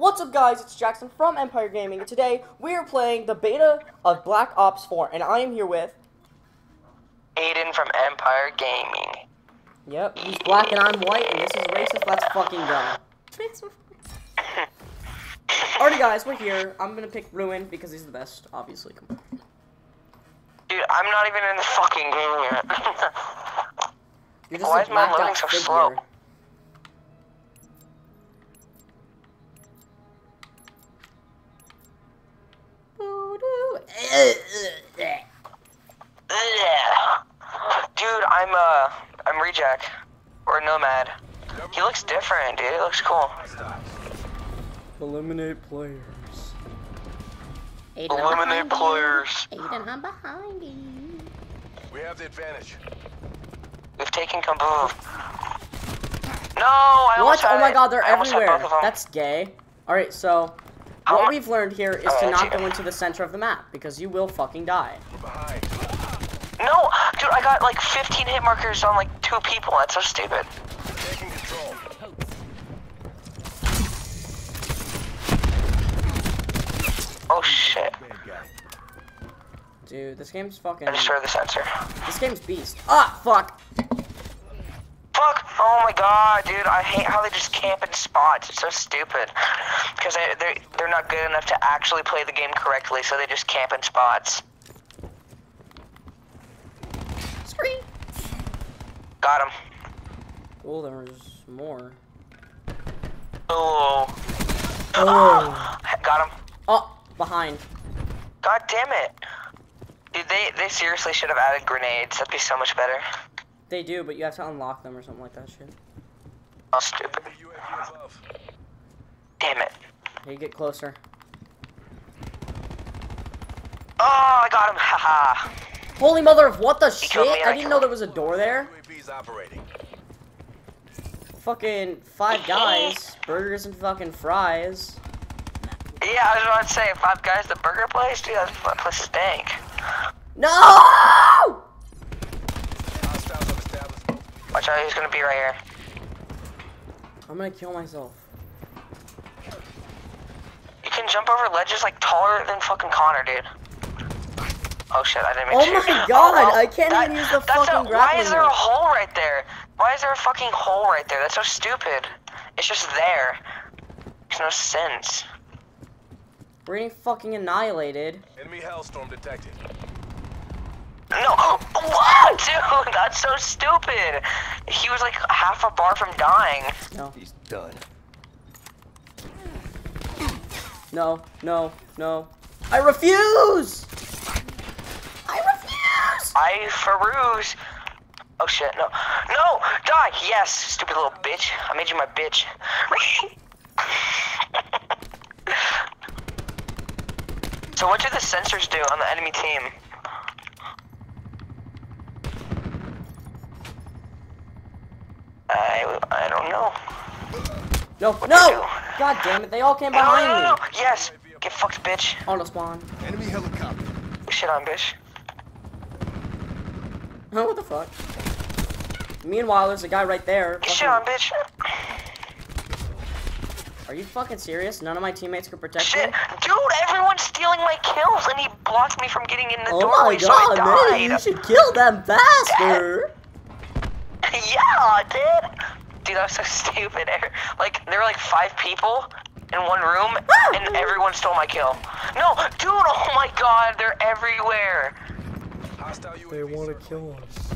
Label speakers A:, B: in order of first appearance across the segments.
A: What's up guys, it's Jackson from Empire Gaming, and today we are playing the beta of Black Ops 4, and I am here with...
B: Aiden from Empire Gaming.
A: Yep, he's black and I'm white, and this is racist, let's fucking go. Alrighty guys, we're here. I'm gonna pick Ruin, because he's the best, obviously.
B: Dude, I'm not even in the fucking game yet. Why is my loading so
A: figure.
B: slow? Dude. He looks cool.
A: Eliminate players.
C: Aiden, I'm
B: Eliminate
C: behind you.
B: players.
C: Aiden, I'm behind you.
D: We have the advantage.
B: We've taken Kambu. No, I
A: What?
B: almost
A: Oh my
B: it.
A: god, they're
B: I
A: everywhere.
B: both of 'em.
A: That's gay. Alright, so... What we've learned here is
B: Oh,
A: to not go into the center of the map, because you will fucking die.
B: No, dude, I got like 15 hit markers on like two people. That's so stupid. Oh shit.
A: Dude, this game's fucking...
B: I destroyed the sensor.
A: This game's beast. Ah, fuck!
B: Fuck! Oh my god, dude, I hate how they just camp in spots. It's so stupid. Because they, they're, they're not good enough to actually play the game correctly, so they just camp in spots.
C: Screen.
B: Got him.
A: Oh, there's more.
B: Oh.
A: Oh.
B: Got him.
A: Behind.
B: God damn it. Dude, they, they seriously should have added grenades. That'd be so much better.
A: They do, but you have to unlock them or something like that shit.
B: Oh, stupid. Damn it.
A: Hey, get closer.
B: Oh, I got him. Haha.
A: Holy mother of what the
B: He
A: shit?
B: me, I
A: I didn't know there was a door there. Fucking five guys, burgers and fucking fries.
B: Yeah, I was about to say, Five Guys, the burger place? Dude, that place stank.
A: No!
D: Hostiles have established both.
B: Watch out, he's gonna be right here.
A: I'm gonna kill myself.
B: You can jump over ledges like taller than fucking Connor, dude. Oh shit, I didn't mean
A: Oh my oh, God,
B: well,
A: I can't even use the fucking
B: a, Why is there a hole right there? Why is there a fucking hole right there? That's so stupid. It's just there. Makes no sense.
A: We're getting fucking annihilated.
D: Enemy hellstorm detected.
B: No, what, dude? That's so stupid. He was like half a bar from dying.
A: No,
D: He's done.
A: no, no, no. I refuse! I refuse!
B: I Farouz. Oh shit, no. No! Die! Yes, stupid little bitch. I made you my bitch. so what do the sensors do on the enemy team? I, I don't know.
A: No,
B: What
A: no! God damn it, they all came
B: No, no,
A: behind
B: no, no.
A: me.
B: Yes! Get fucked, bitch.
A: Auto spawn.
D: Enemy helicopter.
B: Shit on, bitch.
A: Huh, what the fuck? Meanwhile, there's a guy right there.
B: Get shit on, bitch.
A: Are you fucking serious? None of my teammates could protect
B: Shit,
A: me?
B: dude, everyone's stealing my kills, and he blocked me from getting in the
A: oh door.
B: Oh doorway,
A: my
B: so
A: god,
B: I
A: man,
B: died.
A: you should kill them faster!
B: yeah, dude. Dude, that was so stupid. Like, there were like five people in one room, and everyone stole my kill. No, dude, oh my god, they're everywhere.
D: Hostile to
A: kill us.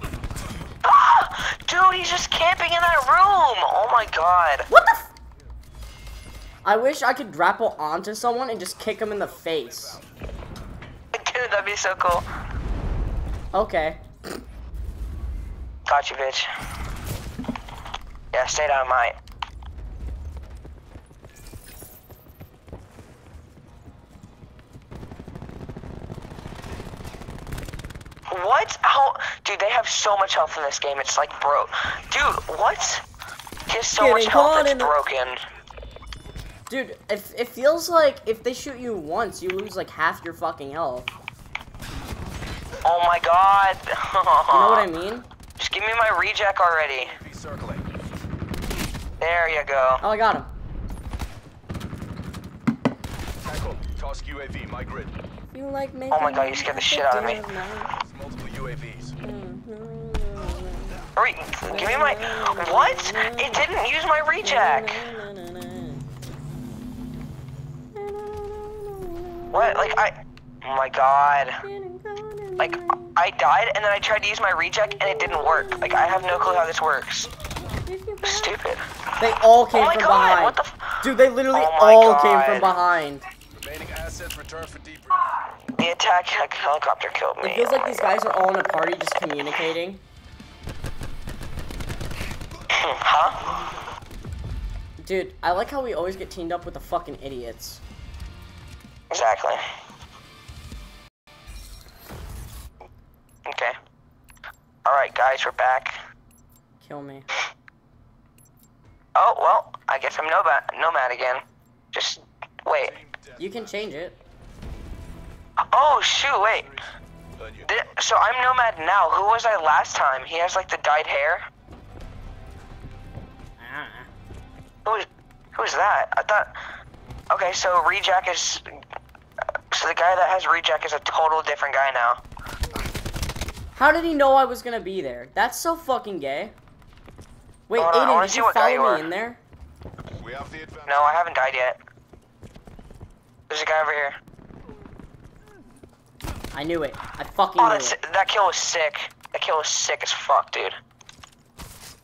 B: Ah, dude, he's just camping in that room. Oh my god.
A: What the f- I wish I could grapple onto someone and just kick him in the face.
B: Dude, that'd be so cool.
A: Okay.
B: Got you, bitch. Yeah, stay down, mate. What? How? Dude, they have so much health in this game. It's like, bro. Dude, what? He has so much health
A: caught
B: that's
A: in the-
B: broken.
A: Dude, it, it feels like if they shoot you once, you lose like half your fucking health.
B: Oh my god.
A: You know what I mean?
B: Just give me my Rejack already. There you go.
A: Oh, I got him.
D: Tackle. Task UAV. My grid.
A: You like making
B: Oh my God, you scared the shit out of me.
D: There's UAVs.
B: Hurry, give me my. What? It didn't use my Rejack. What? Like I. Oh my god. Like I died and then I tried to use my Rejack and it didn't work. Like I have no clue how this works. Stupid.
A: They all oh came
B: Oh my
A: from
B: god,
A: behind.
B: what the f-
A: Dude, they literally
B: Oh my
A: all came from behind.
D: Remaining assets return for debrief.
B: The attack helicopter killed me.
A: It feels like
B: my
A: these
B: God.
A: guys are all in a party just communicating.
B: Huh?
A: Dude, I like how we always get teamed up with the fucking idiots.
B: Exactly. Okay. Alright guys, we're back.
A: Kill me.
B: Oh, well, I guess I'm nomad, nomad again. Just, wait.
A: You can change it.
B: Oh, shoot, wait.
D: Earn
B: Th- So I'm nomad now. Who was I last time? He has like the dyed hair. Who was, who was that? I thought. Okay, so Rejack is. So the guy that has Rejack is a total different guy now.
A: How did he know I was gonna be there? That's so fucking gay. Wait,
B: Hold on,
A: Aiden,
B: wanna
A: did you
B: what you
A: follow
B: are.
A: me in there?
D: We have the.
B: No, I haven't died yet. There's a guy over here.
A: I knew it. I fucking
B: Oh,
A: knew it.
B: that kill was sick. That kill was sick as fuck, dude.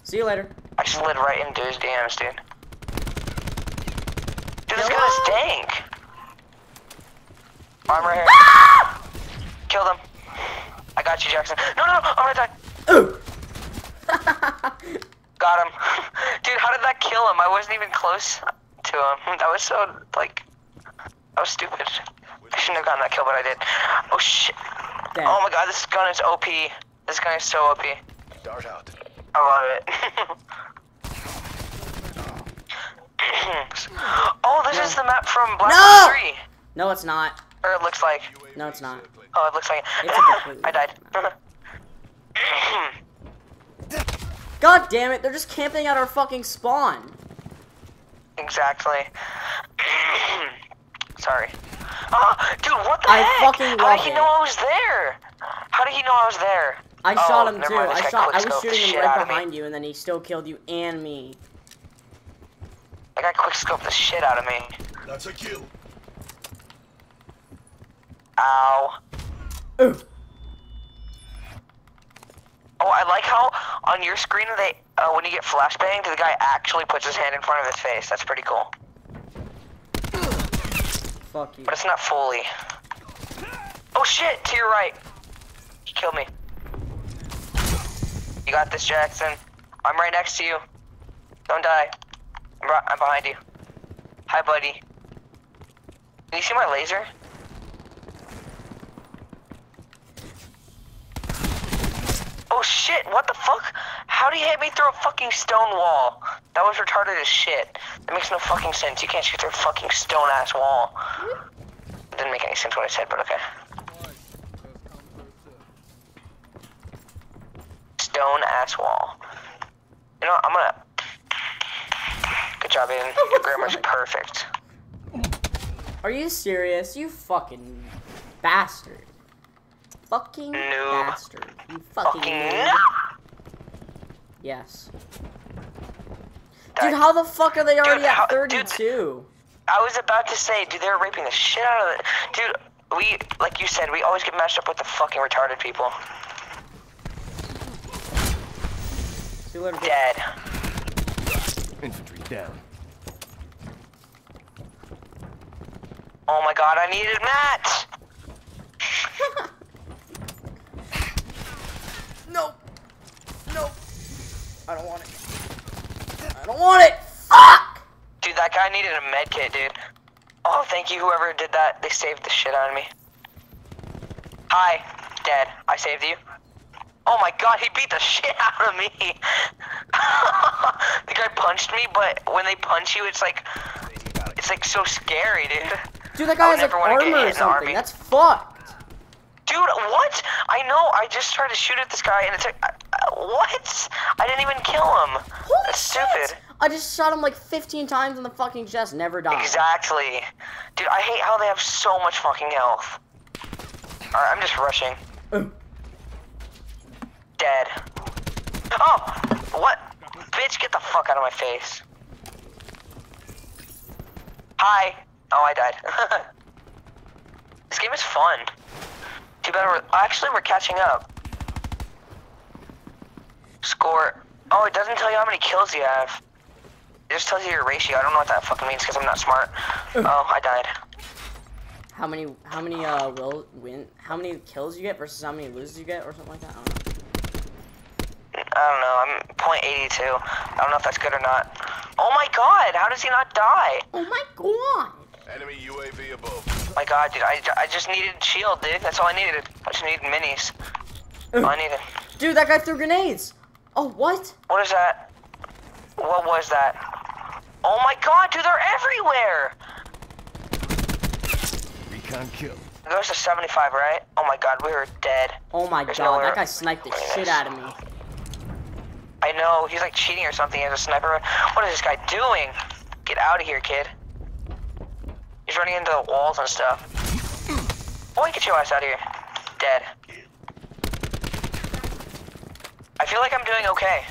A: See you later.
B: I slid right into his DMs, dude. Dude, this gun is dank. I'm right here. Ah! Killed him. I got you, Jackson. No, no, no, I'm gonna die.
A: Ooh!
B: Got him. Dude, how did that kill him? I wasn't even close to him. That was so, like, that was stupid. I shouldn't have gotten that kill, but I did. Oh, shit.
A: Damn.
B: Oh my god, this gun is OP. This gun is so OP.
D: Dart out.
B: I love it. oh, this is the map from Black
A: No!
B: Ops 3.
A: No, it's not.
B: Or it looks like.
A: No, it's not.
B: Oh, it looks like.
A: It's a
B: I died.
A: God damn it, they're just camping at our fucking spawn.
B: exactly. Sorry. Oh, dude, what the
A: I
B: heck?
A: fucking
B: How did he
A: it.
B: know I was there? How did he know I was there?
A: I
B: Oh,
A: shot him too.
B: mind,
A: I
B: guy
A: shot. I was shooting him right behind you, and then he still killed you and me.
B: That guy quick scoped the shit out of me.
D: That's a kill.
B: Ow.
A: Ooh.
B: Oh, I like how on your screen they uh, when you get flashbanged, the guy actually puts his hand in front of his face. That's pretty cool.
A: Fuck you.
B: But it's not fully. Oh shit! To your right. He killed me. You got this, Jackson. I'm right next to you. Don't die. I'm, ri- I'm behind you. Hi, buddy. Can you see my laser? Oh shit, what the fuck? How do you hit me through a fucking stone wall? That was retarded as shit. That makes no fucking sense. You can't shoot through a fucking stone ass wall. It didn't make any sense what I said, but okay. Stone ass wall. You know, I'm gonna. Good job, Aiden. Your grammar's perfect.
A: Are you serious? You fucking bastard. Fucking
B: Noob.
A: bastard. You fucking,
B: Fucking
A: noob.
B: No!
A: Yes. Dude, how the fuck are they already
B: how-
A: at
B: dude,
A: 32?
B: I was about to say, dude, they're raping the shit out of it. Dude, we, like you said, we always get matched up with the fucking retarded people.
A: See you later.
B: Dead.
D: Infantry down.
B: Oh my god, I needed Matt!
A: I don't want it. I don't want it. Fuck!
B: Dude, that guy needed a med kit, dude. Oh, thank you, whoever did that. They saved the shit out of me. Hi, dead. I saved you. Oh my god, he beat the shit out of me. the guy punched me, but when they punch you, it's like, it's like so scary, dude.
A: Dude, that guy has like armor or something. That's fucked.
B: Dude, what? I know. I just tried to shoot at this guy, and it's like, what? I didn't even kill him.
A: Holy
B: That's
A: shit!
B: stupid.
A: I just shot him like 15 times in the fucking chest, never died.
B: Exactly. Dude, I hate how they have so much fucking health. Alright, I'm just rushing.
A: Ooh.
B: Dead. Oh! What? Bitch, get the fuck out of my face. Hi. Oh, I died. this game is fun. Too bad we're... Actually, we're catching up. Score. Oh, it doesn't tell you how many kills you have. It just tells you your ratio. I don't know what that fucking means because I'm not smart. Oh, I died.
A: How many, how many, uh, will win, how many kills you get versus how many loses you get or something like that? I don't know.
B: I don't know. I'm .82. I don't know if that's good or not. Oh my god! How does he not die?
C: Oh my god.
D: Enemy UAV above.
B: My god, dude. I, I just needed shield, dude. That's all I needed. I just needed minis. All I needed.
A: Dude, that guy threw grenades! Oh, what?
B: What is that? What was that? Oh my god, dude. They're everywhere.
D: Recon kill.
B: It goes to 75, right? Oh my god, we were dead.
A: Oh my
B: There's
A: god,
B: nowhere-
A: that guy sniped the shit out of me.
B: I know. He's like cheating or something. He has a sniper. What is this guy doing? Get out of here, kid. He's running into the walls and stuff. Boy, get your ass out of here. Dead. I feel like I'm doing okay.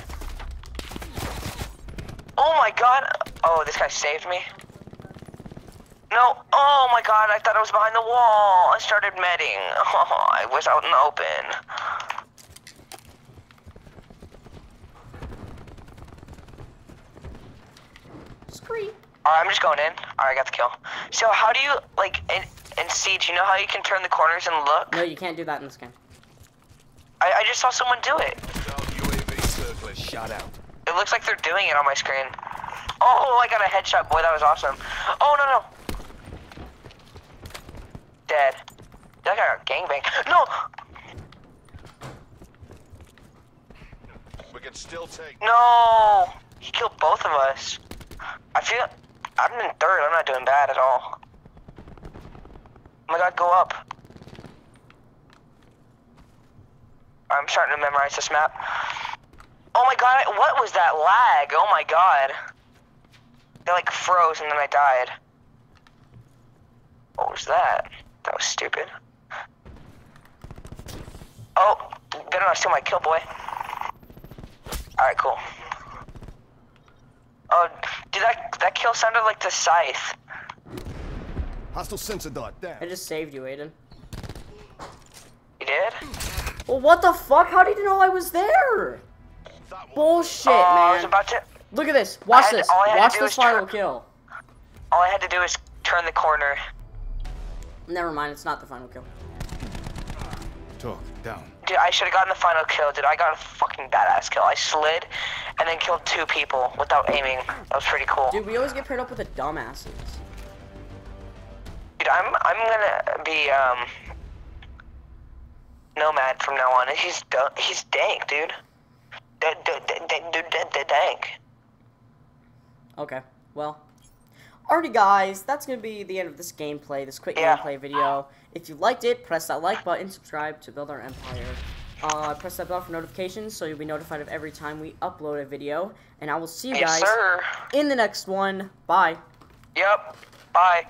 B: Oh my god. Oh, this guy saved me. No. Oh my god, I thought I was behind the wall. I started medding. Oh, I was out in the open.
C: Scream.
B: Alright, I'm just going in. Alright, I got the kill. So how do you, like, in, in Siege, you know how you can turn the corners and look?
A: No, you can't do that in this game.
B: I, I just saw someone do it.
D: Down UAV circling. Shot out.
B: It looks like they're doing it on my screen. Oh, I got a headshot. Boy, that was awesome. Oh, no, no. Dead. That guy got gangbang. No!
D: We can still take.
B: No! He killed both of us. I feel... I'm in third. I'm not doing bad at all. Oh my god, go up. I'm starting to memorize this map. Oh my god, what was that lag? Oh my god. They like froze and then I died. What was that? That was stupid. Oh, better not steal my kill, boy. Alright, cool. Oh, dude, that, that kill sounded like the scythe.
D: Hostile sensor dot down.
A: I just saved you, Aiden.
B: You did?
A: Well, what the fuck? How did you know I was there?
D: That one.
A: Bullshit,
B: I was
A: man.
B: about to...
A: Look at this. Watch
B: had-
A: this.
B: all I had to
A: Watch
B: do
A: this final kill.
B: All I had to do is turn the corner.
A: Never mind, it's not the final kill.
D: Talk. Down.
B: Dude, I should have gotten the final kill, dude. I got a fucking badass kill. I slid and then killed two people without aiming. That was pretty cool.
A: Dude, we always get paired up with the dumbasses.
B: Dude, I'm I'm gonna be um nomad from now on. He's du- he's dank, dude.
A: Okay, well. Alrighty, guys, that's gonna be the end of this gameplay, this quick
B: Yeah.
A: gameplay video. If you liked it, press that like button, subscribe to build our empire. Uh, press that bell for notifications so you'll be notified of every time we upload a video. And I will see you guys in the next one. Bye.
B: Yep. Bye.